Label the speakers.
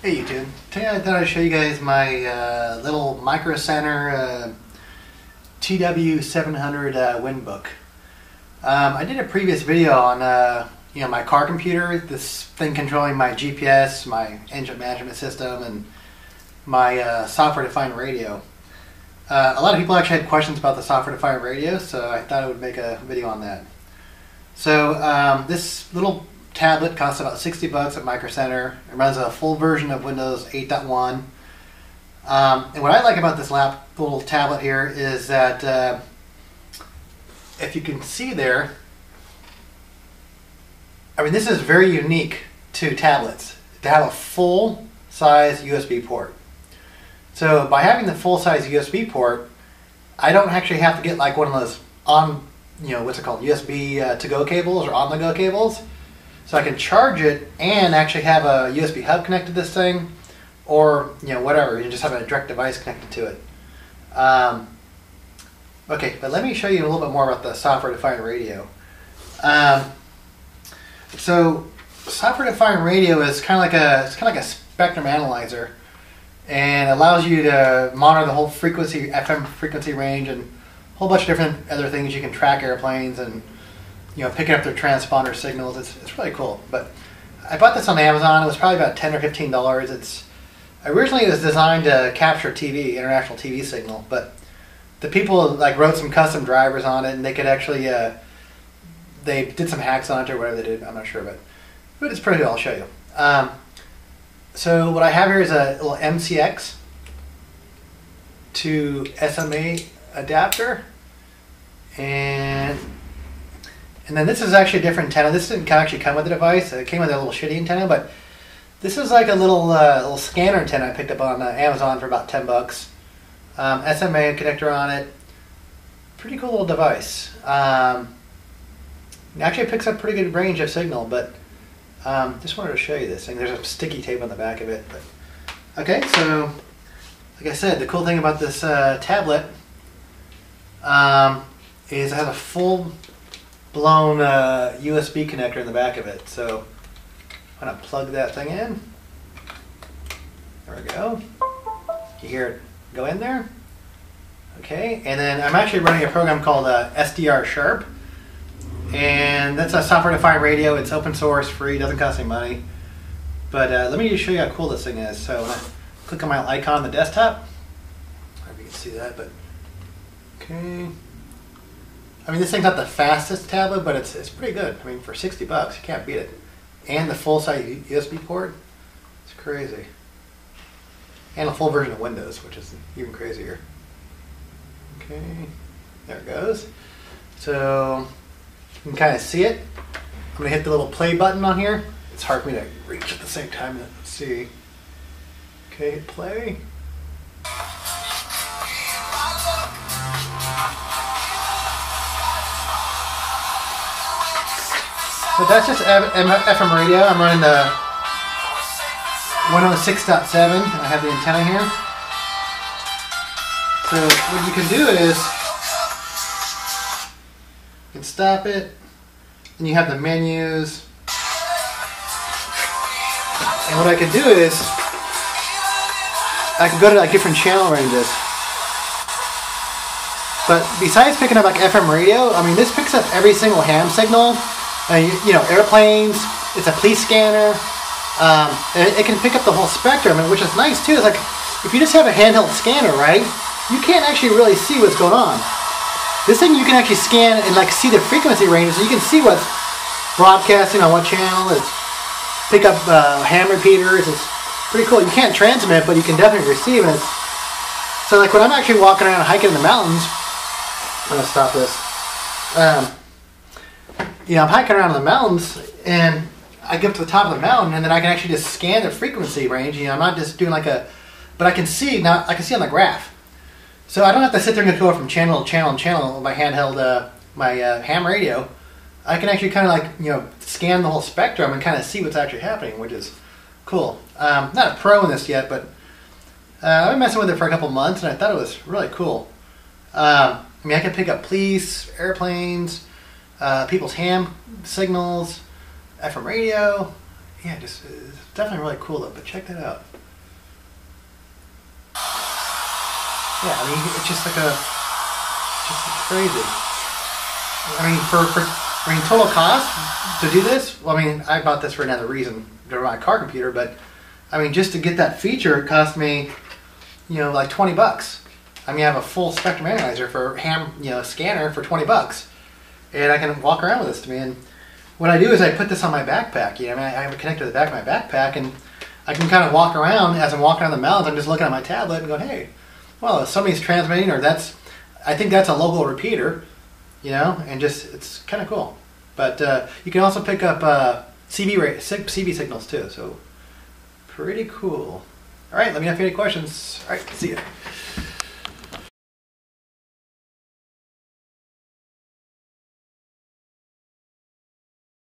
Speaker 1: Hey YouTube, today I thought I'd show you guys my uh, little Micro Center uh, TW700 uh, Winbook. Um, I did a previous video on uh, you know my car computer, this thing controlling my GPS, my engine management system, and my uh, software-defined radio. Uh, a lot of people actually had questions about the software-defined radio, so I thought I would make a video on that. So um, this little tablet costs about 60 bucks at Micro Center. It runs a full version of Windows 8.1. Um, and what I like about this lap little tablet here is that uh, if you can see there, I mean this is very unique to tablets to have a full size USB port. So by having the full size USB port, I don't actually have to get like one of those on, you know, what's it called, USB uh, to go cables or on the go cables. So I can charge it and actually have a USB hub connected to this thing or, you know, whatever. You just have a direct device connected to it. Um, okay, but let me show you a little bit more about the software-defined radio. Um, so software-defined radio is kind of like a, it's kind of like a spectrum analyzer and allows you to monitor the whole frequency, FM frequency range and a whole bunch of different other things. You can track airplanes and you know, picking up their transponder signals. It's, it's really cool. But I bought this on Amazon. It was probably about 10 or $15. It's originally it was designed to capture TV, international TV signal, but the people like wrote some custom drivers on it and they could actually, uh, they did some hacks on it or whatever they did. I'm not sure, but, but it's pretty cool. I'll show you. Um, so what I have here is a little MCX to SMA adapter and and then this is actually a different antenna. This didn't actually come with the device. It came with a little shitty antenna, but this is like a little uh, little scanner antenna I picked up on uh, Amazon for about 10 bucks. Um, SMA connector on it. Pretty cool little device. Um, it actually picks up pretty good range of signal, but um, just wanted to show you this thing. There's a sticky tape on the back of it. But Okay, so like I said, the cool thing about this uh, tablet um, is it has a full blown uh, USB connector in the back of it. So I'm gonna plug that thing in. There we go. You hear it go in there. Okay, and then I'm actually running a program called uh, SDR Sharp. And that's a software-defined radio. It's open source, free, doesn't cost any money. But uh, let me just show you how cool this thing is. So click on my icon on the desktop, I don't know if you can see that, but okay. I mean, this thing's not the fastest tablet, but it's, it's pretty good. I mean, for 60 bucks, you can't beat it. And the full-size USB port, it's crazy. And a full version of Windows, which is even crazier. Okay, there it goes. So, you can kind of see it. I'm gonna hit the little play button on here. It's hard for me to reach at the same time. Let's see. Okay, play. So that's just FM radio. I'm running the 106.7 I have the antenna here. So what you can do is you can stop it and you have the menus. And what I can do is I can go to like different channel ranges. But besides picking up like FM radio, I mean this picks up every single ham signal uh, you, know, airplanes. It's a police scanner. Um, it, it, can pick up the whole spectrum, and which is nice too. It's like if you just have a handheld scanner, right? You can't actually really see what's going on. This thing you can actually scan and like see the frequency ranges, so you can see what's broadcasting on what channel. It's pick up uh, ham repeaters. It's pretty cool. You can't transmit, but you can definitely receive it. So like when I'm actually walking around hiking in the mountains, I'm gonna stop this. Um, you know, I'm hiking around in the mountains and I get to the top of the mountain and then I can actually just scan the frequency range. You know, I'm not just doing like a, but I can see now. I can see on the graph, so I don't have to sit there and go from channel to channel and channel with my handheld, uh, my uh, ham radio. I can actually kind of like you know scan the whole spectrum and kind of see what's actually happening, which is cool. Um, not a pro in this yet, but uh, I've been messing with it for a couple months and I thought it was really cool. Um, I mean, I can pick up police, airplanes uh, people's ham signals, FM radio. Yeah, just uh, definitely really cool though. But check that out. Yeah, I mean it's just like a just crazy. I mean for for I mean total cost to do this. Well, I mean I bought this for another reason to my car computer, but I mean just to get that feature it cost me you know like twenty bucks. I mean I have a full spectrum analyzer for ham you know scanner for twenty bucks. And I can walk around with this to me. And what I do is I put this on my backpack. You know, I, mean, I have it connected to the back of my backpack, and I can kind of walk around as I'm walking on the mountains. I'm just looking at my tablet and going, hey, well, somebody's transmitting, or that's, I think that's a local repeater, you know, and just, it's kind of cool. But uh, you can also pick up uh, signals too, so pretty cool. All right, let me know if you have any questions. All right, see ya.